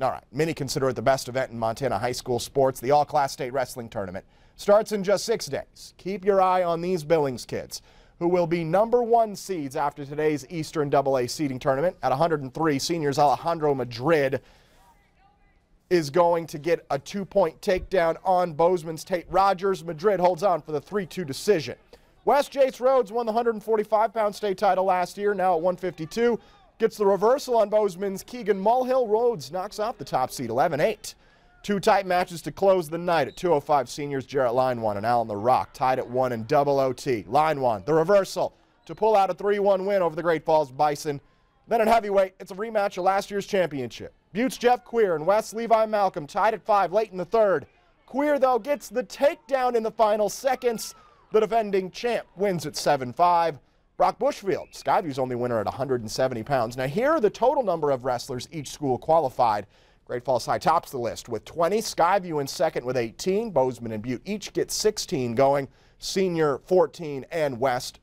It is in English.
All right, many consider it the best event in Montana high school sports. The All-Class State Wrestling Tournament starts in just six days. Keep your eye on these Billings kids, who will be number one seeds after today's Eastern AA seeding tournament. At 103, seniors Alejandro Madrid is going to get a two-point takedown on Bozeman's Tate Rogers. Madrid holds on for the 3-2 decision. West Jace Rhodes won the 145-pound state title last year, now at 152. Gets the reversal on Bozeman's Keegan Mulhill. Rhodes knocks off the top seed 11-8. Two tight matches to close the night at 205 seniors Jarrett Leinwand and Alan the Rock tied at one in double OT. Leinwand, the reversal to pull out a 3-1 win over the Great Falls Bison. Then at heavyweight, it's a rematch of last year's championship. Buttes Jeff Queer and West Levi Malcolm tied at five late in the third. Queer, though, gets the takedown in the final seconds. The defending champ wins at 7-5. Brock Bushfield, Skyview's only winner at 170 pounds. Now here are the total number of wrestlers each school qualified. Great Falls High tops the list with 20. Skyview in second with 18. Bozeman and Butte each get 16 going. Senior 14 and West